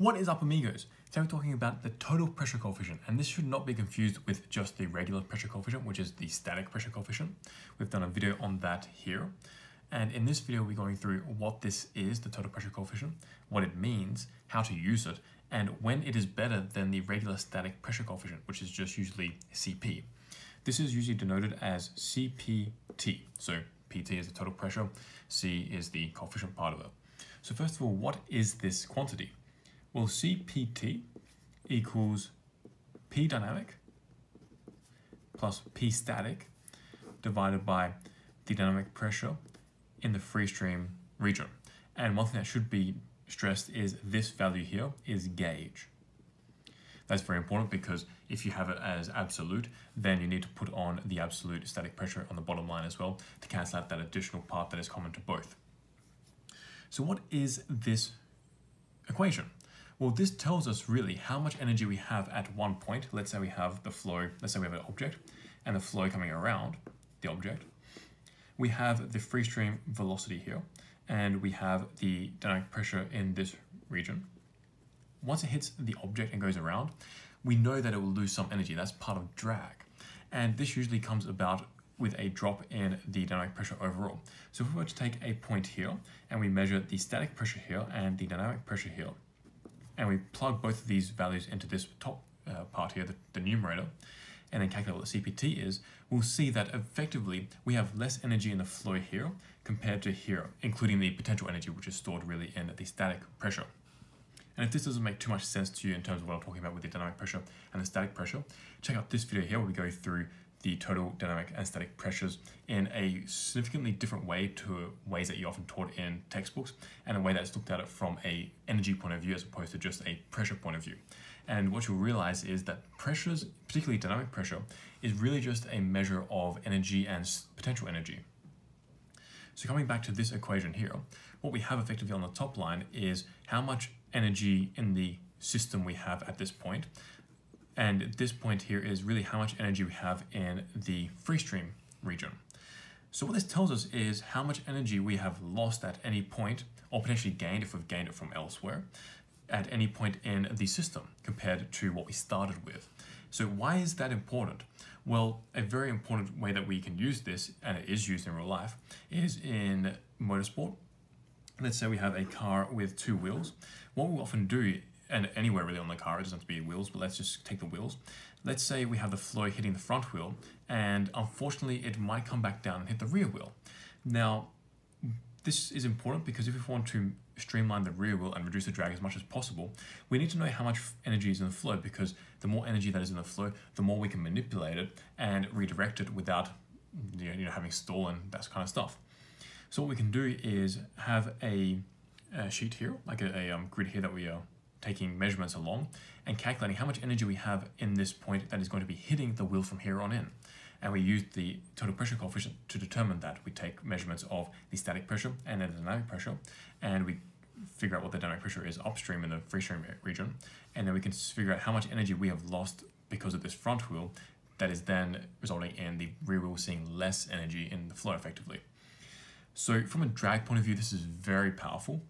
What is up amigos? Today we're talking about the total pressure coefficient and this should not be confused with just the regular pressure coefficient which is the static pressure coefficient. We've done a video on that here and in this video we're going through what this is, the total pressure coefficient, what it means, how to use it and when it is better than the regular static pressure coefficient which is just usually CP. This is usually denoted as CPT. So PT is the total pressure, C is the coefficient part of it. So first of all, what is this quantity? Well, CPT equals P dynamic plus P static divided by the dynamic pressure in the free stream region. And one thing that should be stressed is this value here is gauge. That's very important because if you have it as absolute, then you need to put on the absolute static pressure on the bottom line as well to cancel out that additional part that is common to both. So what is this equation? Well, this tells us really how much energy we have at one point. Let's say we have the flow, let's say we have an object and the flow coming around the object. We have the free stream velocity here and we have the dynamic pressure in this region. Once it hits the object and goes around, we know that it will lose some energy. That's part of drag. And this usually comes about with a drop in the dynamic pressure overall. So if we were to take a point here and we measure the static pressure here and the dynamic pressure here, and we plug both of these values into this top uh, part here, the, the numerator, and then calculate what the CPT is, we'll see that effectively we have less energy in the flow here compared to here, including the potential energy which is stored really in the static pressure. And if this doesn't make too much sense to you in terms of what I'm talking about with the dynamic pressure and the static pressure, check out this video here where we go through the total dynamic and static pressures in a significantly different way to ways that you often taught in textbooks and a way that's looked at it from a energy point of view as opposed to just a pressure point of view. And what you'll realize is that pressures, particularly dynamic pressure, is really just a measure of energy and potential energy. So coming back to this equation here, what we have effectively on the top line is how much energy in the system we have at this point and this point here is really how much energy we have in the free stream region. So what this tells us is how much energy we have lost at any point, or potentially gained if we've gained it from elsewhere, at any point in the system compared to what we started with. So why is that important? Well, a very important way that we can use this, and it is used in real life, is in motorsport. Let's say we have a car with two wheels. What we often do and anywhere really on the car, it doesn't have to be wheels, but let's just take the wheels. Let's say we have the flow hitting the front wheel, and unfortunately it might come back down and hit the rear wheel. Now, this is important because if we want to streamline the rear wheel and reduce the drag as much as possible, we need to know how much energy is in the flow because the more energy that is in the flow, the more we can manipulate it and redirect it without you know, having stall and that kind of stuff. So what we can do is have a, a sheet here, like a, a um, grid here that we are taking measurements along and calculating how much energy we have in this point that is going to be hitting the wheel from here on in. And we use the total pressure coefficient to determine that. We take measurements of the static pressure and the dynamic pressure, and we figure out what the dynamic pressure is upstream in the free stream region, and then we can figure out how much energy we have lost because of this front wheel that is then resulting in the rear wheel seeing less energy in the flow effectively. So from a drag point of view, this is very powerful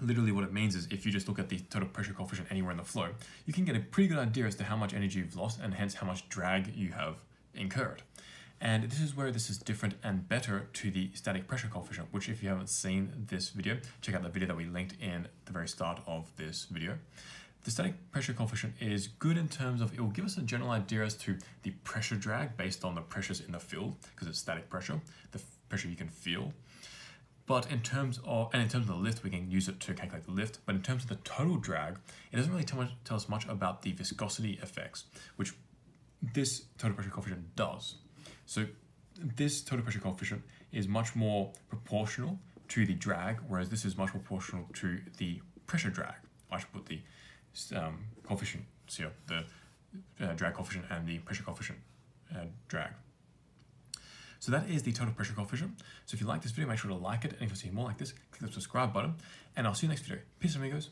literally what it means is if you just look at the total pressure coefficient anywhere in the flow, you can get a pretty good idea as to how much energy you've lost and hence how much drag you have incurred. And this is where this is different and better to the static pressure coefficient, which if you haven't seen this video, check out the video that we linked in the very start of this video. The static pressure coefficient is good in terms of it will give us a general idea as to the pressure drag based on the pressures in the field, because it's static pressure, the pressure you can feel. But in terms of, and in terms of the lift, we can use it to calculate the lift. But in terms of the total drag, it doesn't really tell, much, tell us much about the viscosity effects, which this total pressure coefficient does. So this total pressure coefficient is much more proportional to the drag, whereas this is much more proportional to the pressure drag. I should put the um, coefficients here, the uh, drag coefficient and the pressure coefficient uh, drag. So that is the total pressure coefficient. So if you like this video, make sure to like it. And if you want to see more like this, click the subscribe button. And I'll see you next video. Peace, amigos.